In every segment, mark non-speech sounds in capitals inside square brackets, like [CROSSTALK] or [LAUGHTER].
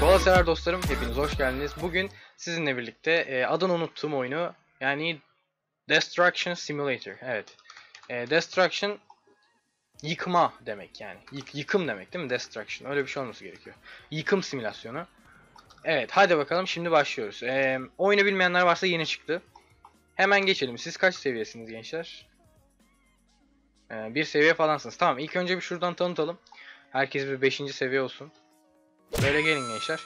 Koala sever dostlarım hepiniz hoş geldiniz. Bugün sizinle birlikte e, adını unuttuğum oyunu yani Destruction Simulator. Evet. E, Destruction yıkma demek yani. Yık, yıkım demek değil mi? Destruction. Öyle bir şey olması gerekiyor. Yıkım simülasyonu. Evet hadi bakalım şimdi başlıyoruz. E, oyunu bilmeyenler varsa yeni çıktı. Hemen geçelim. Siz kaç seviyesiniz gençler? E, bir seviye falansınız. Tamam ilk önce bir şuradan tanıtalım. Herkes bir 5. seviye olsun. Böyle gelin gençler.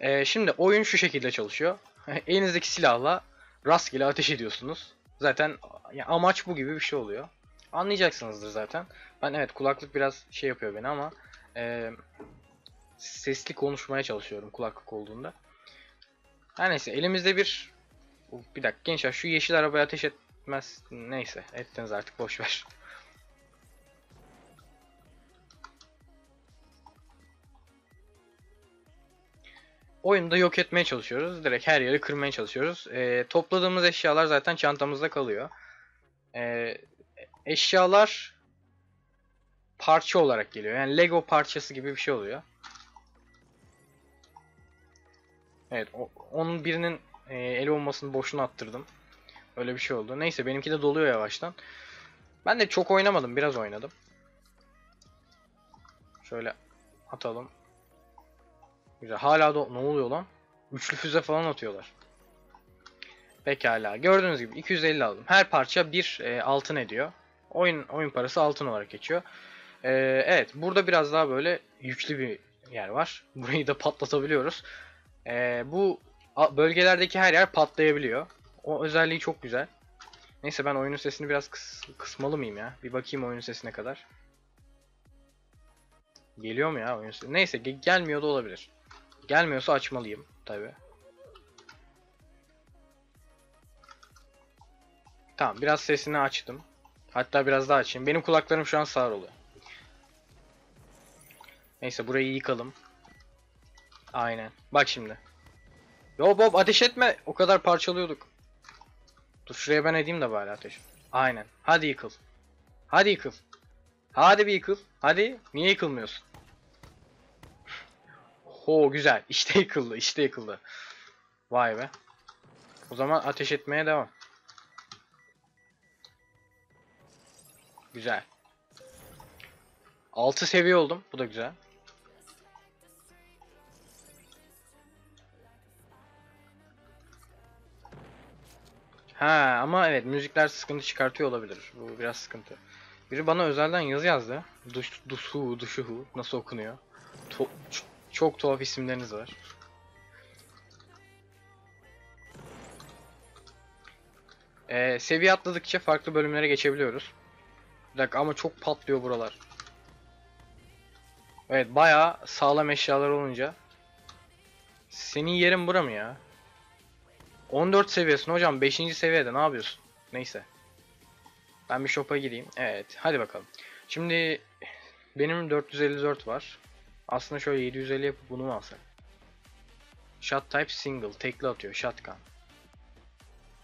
Ee, şimdi oyun şu şekilde çalışıyor. [LAUGHS] Elinizdeki silahla rastgele ateş ediyorsunuz. Zaten amaç bu gibi bir şey oluyor. Anlayacaksınızdır zaten. Ben evet kulaklık biraz şey yapıyor beni ama e, sesli konuşmaya çalışıyorum kulaklık olduğunda. Her neyse elimizde bir bir dakika gençler şu yeşil arabaya ateş etmez neyse ettiniz artık boş ver. Oyunda yok etmeye çalışıyoruz. Direkt her yeri kırmaya çalışıyoruz. E, topladığımız eşyalar zaten çantamızda kalıyor. E, eşyalar parça olarak geliyor. Yani Lego parçası gibi bir şey oluyor. Evet, o, onun birinin e, eli olmasını boşuna attırdım. Öyle bir şey oldu. Neyse benimki de doluyor yavaştan. Ben de çok oynamadım, biraz oynadım. Şöyle atalım. Güzel. Hala da ne oluyor lan? Üçlü füze falan atıyorlar. Pekala. Gördüğünüz gibi 250 aldım. Her parça bir e, altın ediyor. Oyun oyun parası altın olarak geçiyor. E, evet. Burada biraz daha böyle yüklü bir yer var. [LAUGHS] Burayı da patlatabiliyoruz. E, bu bölgelerdeki her yer patlayabiliyor. O özelliği çok güzel. Neyse ben oyunun sesini biraz kıs kısmalı mıyım ya? Bir bakayım oyunun sesine kadar. Geliyor mu ya oyun sesi? Neyse gelmiyor da olabilir. Gelmiyorsa açmalıyım tabi. Tamam biraz sesini açtım. Hatta biraz daha açayım. Benim kulaklarım şu an sağır oluyor. Neyse burayı yıkalım. Aynen. Bak şimdi. Yo Bob ateş etme. O kadar parçalıyorduk. Dur şuraya ben edeyim de bari ateş. Aynen. Hadi yıkıl. Hadi yıkıl. Hadi bir yıkıl. Hadi. Niye yıkılmıyorsun? Ho güzel. [LAUGHS] İşte yıkıldı. İşte yıkıldı. Vay be. O zaman ateş etmeye devam. Güzel. 6 seviye oldum. Bu da güzel. Ha ama evet müzikler sıkıntı çıkartıyor olabilir. Bu biraz sıkıntı. Biri bana özelden yazı yazdı. Duş, duşu, duşuhu nasıl okunuyor? To çok tuhaf isimleriniz var. Ee, seviye atladıkça farklı bölümlere geçebiliyoruz. Bir dakika ama çok patlıyor buralar. Evet bayağı sağlam eşyalar olunca. Senin yerin bura mı ya? 14 seviyesin hocam 5. seviyede ne yapıyorsun? Neyse. Ben bir shop'a gireyim. Evet hadi bakalım. Şimdi benim 454 var. Aslında şöyle 750 yapıp bunu mu alsak? Shot type single. Tekli atıyor. Shotgun.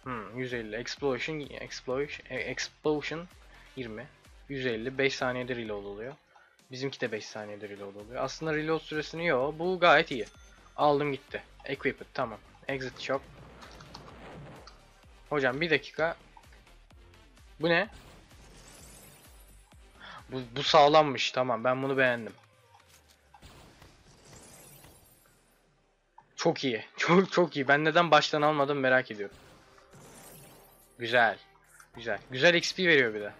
Hmm, 150. Explosion, explosion, e, explosion 20. 150. 5 saniyede reload oluyor. Bizimki de 5 saniyede reload oluyor. Aslında reload süresini yok. Bu gayet iyi. Aldım gitti. Equip it. Tamam. Exit shop. Hocam bir dakika. Bu ne? Bu, bu sağlammış. Tamam ben bunu beğendim. Çok iyi. [LAUGHS] Çok çok iyi. Ben neden baştan almadım merak ediyorum. Güzel. Güzel. Güzel XP veriyor bir de.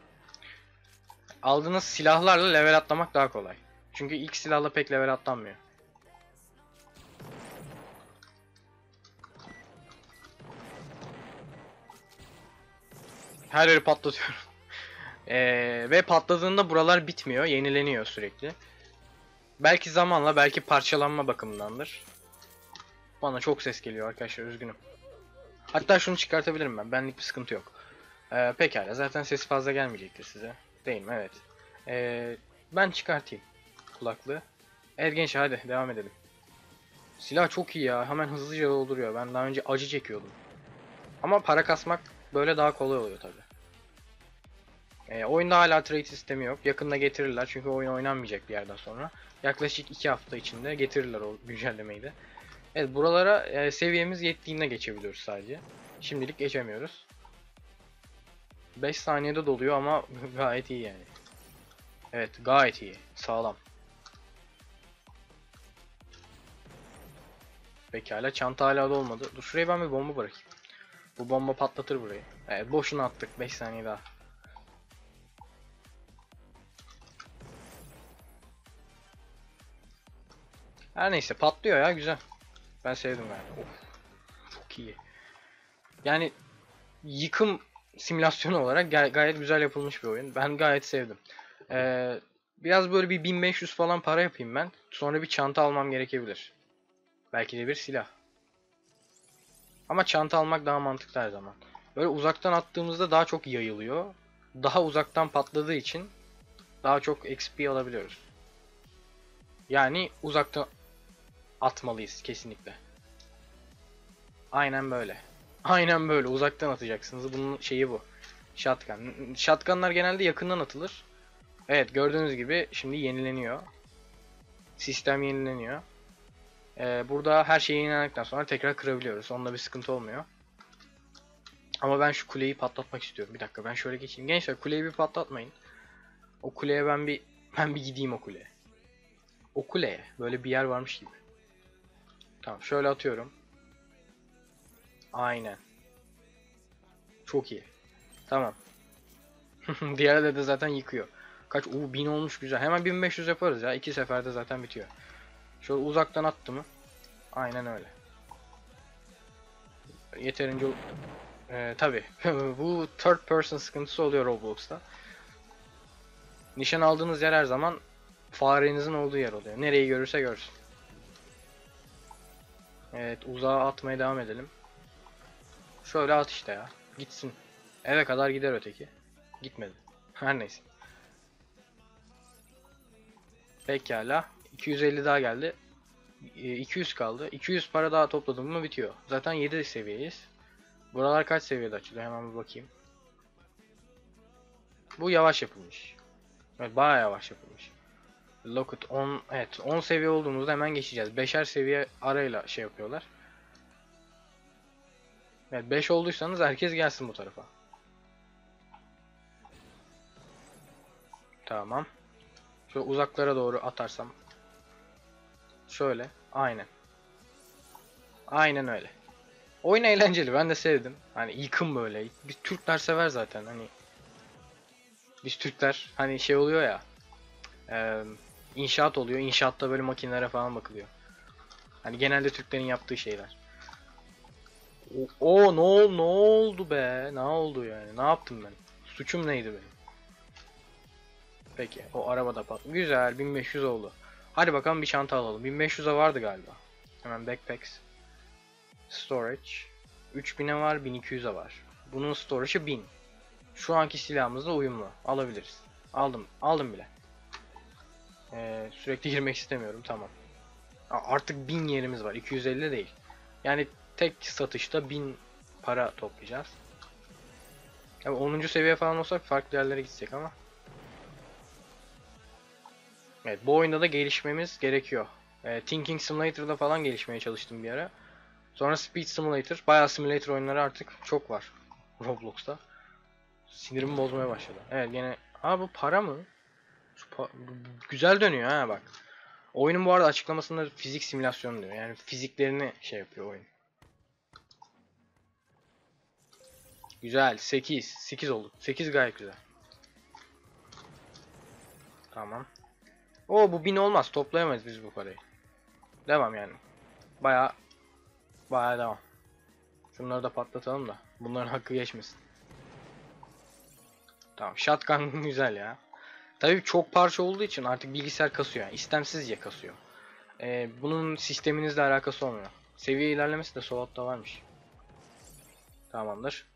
Aldığınız silahlarla level atlamak daha kolay. Çünkü ilk silahla pek level atlanmıyor. Her yeri patlatıyorum. [LAUGHS] ee, ve patladığında buralar bitmiyor. Yenileniyor sürekli. Belki zamanla belki parçalanma bakımındandır. Bana çok ses geliyor arkadaşlar üzgünüm. Hatta şunu çıkartabilirim ben. Benlik bir sıkıntı yok. Ee, pekala zaten ses fazla gelmeyecektir size. Değil mi? Evet. Ee, ben çıkartayım kulaklığı. Evet gençler hadi devam edelim. Silah çok iyi ya. Hemen hızlıca dolduruyor. Ben daha önce acı çekiyordum. Ama para kasmak böyle daha kolay oluyor tabi. E, oyunda hala trade sistemi yok. Yakında getirirler çünkü oyun oynanmayacak bir yerden sonra. Yaklaşık 2 hafta içinde getirirler o güncellemeyi de. Evet buralara e, seviyemiz yettiğinde geçebiliyoruz sadece. Şimdilik geçemiyoruz. 5 saniyede doluyor ama [LAUGHS] gayet iyi yani. Evet gayet iyi. Sağlam. Pekala çanta hala dolmadı. Dur şuraya ben bir bomba bırakayım. Bu bomba patlatır burayı. Evet boşuna attık 5 saniye daha. Her neyse patlıyor ya güzel. Ben sevdim yani. Of. Çok iyi. Yani yıkım simülasyonu olarak gay- gayet güzel yapılmış bir oyun. Ben gayet sevdim. Ee, biraz böyle bir 1500 falan para yapayım ben. Sonra bir çanta almam gerekebilir. Belki de bir silah. Ama çanta almak daha mantıklı her zaman. Böyle uzaktan attığımızda daha çok yayılıyor. Daha uzaktan patladığı için daha çok XP alabiliyoruz. Yani uzaktan atmalıyız kesinlikle. Aynen böyle. Aynen böyle uzaktan atacaksınız. Bunun şeyi bu. Shotgun. Shotgunlar genelde yakından atılır. Evet gördüğünüz gibi şimdi yenileniyor. Sistem yenileniyor. Ee, burada her şey yenilendikten sonra tekrar kırabiliyoruz. Onda bir sıkıntı olmuyor. Ama ben şu kuleyi patlatmak istiyorum. Bir dakika ben şöyle geçeyim. Gençler kuleyi bir patlatmayın. O kuleye ben bir ben bir gideyim o kuleye. O kuleye böyle bir yer varmış gibi. Tamam şöyle atıyorum. Aynen. Çok iyi. Tamam. [LAUGHS] Diğerleri de zaten yıkıyor. Kaç? Uuu 1000 olmuş güzel. Hemen 1500 yaparız ya. İki seferde zaten bitiyor. Şöyle uzaktan attı mı? Aynen öyle. Yeterince ee, tabi [LAUGHS] bu third person sıkıntısı oluyor Roblox'ta. Nişan aldığınız yer her zaman farenizin olduğu yer oluyor. Nereyi görürse görsün. Evet uzağa atmaya devam edelim. Şöyle at işte ya. Gitsin. Eve kadar gider öteki. Gitmedi. [LAUGHS] Her neyse. Pekala. 250 daha geldi. Ee, 200 kaldı. 200 para daha topladım mı bitiyor. Zaten 7 seviyeyiz. Buralar kaç seviyede açılıyor? Hemen bir bakayım. Bu yavaş yapılmış. Evet bayağı yavaş yapılmış. Locket 10 evet 10 seviye olduğumuzda hemen geçeceğiz. 5'er seviye arayla şey yapıyorlar. Evet 5 olduysanız herkes gelsin bu tarafa. Tamam. Şöyle uzaklara doğru atarsam. Şöyle. Aynen. Aynen öyle. Oyun eğlenceli. Ben de sevdim. Hani yıkım böyle. Biz Türkler sever zaten. Hani biz Türkler hani şey oluyor ya. E, inşaat oluyor. İnşaatta böyle makinelere falan bakılıyor. Hani genelde Türklerin yaptığı şeyler. O, o ne oldu ne oldu be? Ne oldu yani? Ne yaptım ben? Suçum neydi benim? Peki o arabada pat. Güzel 1500 oldu. Hadi bakalım bir çanta alalım. 1500'e vardı galiba. Hemen backpacks. Storage. 3000'e var 1200'e var. Bunun storage'ı 1000. Şu anki silahımızla uyumlu. Alabiliriz. Aldım. Aldım bile. Ee, sürekli girmek istemiyorum. Tamam. Artık 1000 yerimiz var. 250 değil. Yani tek satışta 1000 para toplayacağız. Yani 10. seviye falan olsak farklı yerlere gidecek ama. Evet bu oyunda da gelişmemiz gerekiyor. E, Thinking Simulator'da falan gelişmeye çalıştım bir ara. Sonra Speed Simulator. Bayağı simulator oyunları artık çok var Roblox'ta. Sinirimi bozmaya başladı. Evet yine... Aa bu para mı? Güzel dönüyor ha bak. Oyunun bu arada açıklamasında fizik simülasyonu diyor. Yani fiziklerini şey yapıyor oyun. Güzel. 8. 8 oldu. 8 gayet güzel. Tamam. O bu 1000 olmaz. Toplayamayız biz bu parayı. Devam yani. Baya baya devam. Şunları da patlatalım da. Bunların hakkı geçmesin. Tamam. Shotgun [LAUGHS] güzel ya. Tabii çok parça olduğu için artık bilgisayar kasıyor. Yani istemsizce kasıyor. Ee, bunun sisteminizle alakası olmuyor. Seviye ilerlemesi de sol altta varmış. Tamamdır.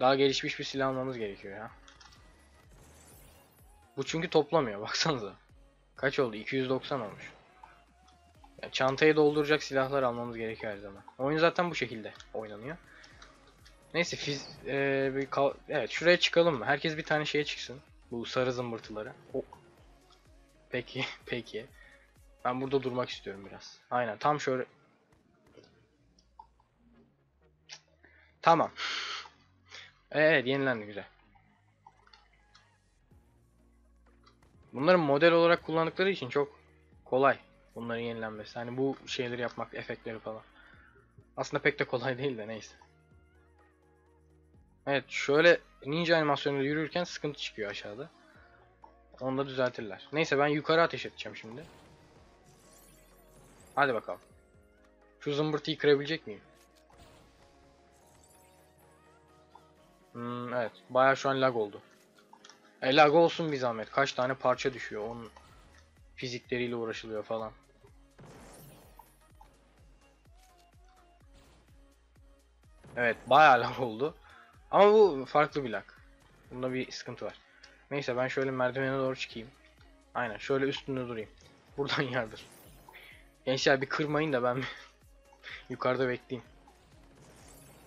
Daha gelişmiş bir silah almamız gerekiyor ya. Bu çünkü toplamıyor [LAUGHS] baksanıza. Kaç oldu? 290 olmuş. Yani çantayı dolduracak silahlar almamız gerekiyor her zaman. Oyun zaten bu şekilde oynanıyor. Neyse fiz e, bir kal- evet şuraya çıkalım mı? Herkes bir tane şeye çıksın. Bu sarı zımbırtıları. Ok. Peki, [LAUGHS] peki. Ben burada durmak istiyorum biraz. Aynen tam şöyle. Tamam. Evet yenilendi güzel. Bunların model olarak kullandıkları için çok kolay bunların yenilenmesi. Hani bu şeyleri yapmak, efektleri falan. Aslında pek de kolay değil de neyse. Evet şöyle ninja animasyonuyla yürürken sıkıntı çıkıyor aşağıda. Onu da düzeltirler. Neyse ben yukarı ateş edeceğim şimdi. Hadi bakalım. Şu zımbırtıyı kırabilecek miyim? Hmm, evet. Bayağı şu an lag oldu. E lag olsun bir zahmet. Kaç tane parça düşüyor. Onun fizikleriyle uğraşılıyor falan. Evet bayağı lag oldu. Ama bu farklı bir lag. Bunda bir sıkıntı var. Neyse ben şöyle merdivene doğru çıkayım. Aynen şöyle üstünde durayım. Buradan [LAUGHS] yardır. Gençler bir kırmayın da ben [LAUGHS] yukarıda bekleyeyim.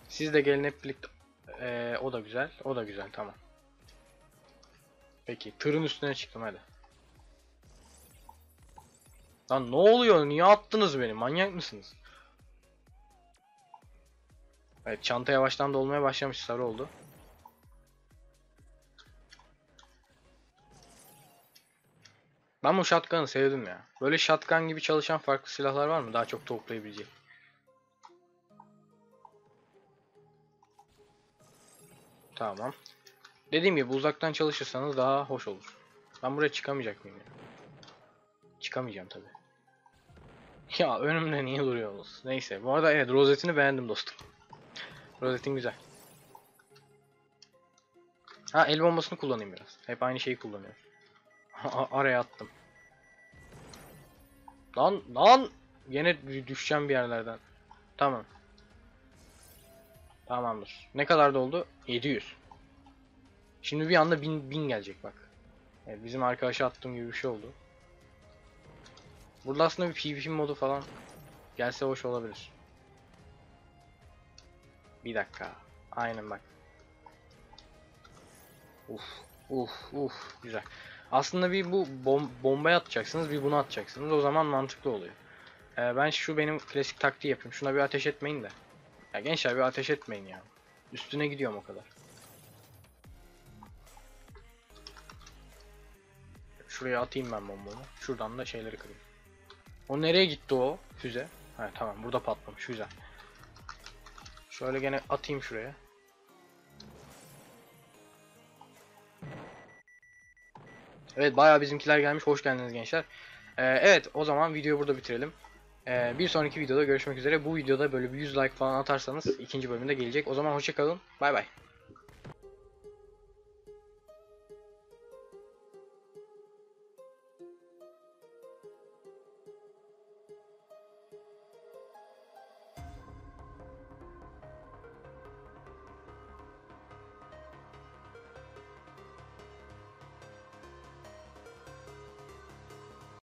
Siz de gelin hep birlikte. Ee, o da güzel. O da güzel tamam. Peki tırın üstüne çıktım hadi. Lan ne oluyor? Niye attınız beni? Manyak mısınız? Evet çanta yavaştan dolmaya başlamış sarı oldu. Ben bu shotgun'ı sevdim ya. Böyle shotgun gibi çalışan farklı silahlar var mı? Daha çok toplayabilecek. Tamam. Dediğim gibi uzaktan çalışırsanız daha hoş olur. Ben buraya çıkamayacak mıyım ya? Çıkamayacağım tabi. [LAUGHS] Ya önümde niye duruyorsunuz? Neyse. Bu arada evet rozetini beğendim dostum. Rozetin güzel. Ha el bombasını kullanayım biraz. Hep aynı şeyi kullanıyorum. Araya attım. Lan lan yine dü- düşeceğim bir yerlerden. Tamam. Tamamdır. Ne kadar da oldu? 700. Şimdi bir anda 1000 1000 gelecek bak. Evet, bizim arkadaşa attığım gibi bir şey oldu. Burada aslında bir PvP modu falan gelse hoş olabilir. Bir dakika. Aynen bak. Uf, uf, uf. Güzel. Aslında bir bu bom bombayı atacaksınız, bir bunu atacaksınız. O zaman mantıklı oluyor. Ee, ben şu benim klasik taktiği yapayım. Şuna bir ateş etmeyin de. Ya gençler bir ateş etmeyin ya. Üstüne gidiyorum o kadar. Şuraya atayım ben bombamı. Şuradan da şeyleri kırayım. O nereye gitti o füze? Ha tamam burada patlamış güzel. Şöyle gene atayım şuraya. Evet bayağı bizimkiler gelmiş. Hoş geldiniz gençler. Ee, evet o zaman videoyu burada bitirelim. Ee, bir sonraki videoda görüşmek üzere. Bu videoda böyle bir 100 like falan atarsanız ikinci bölümde gelecek. O zaman hoşçakalın. Bay bay.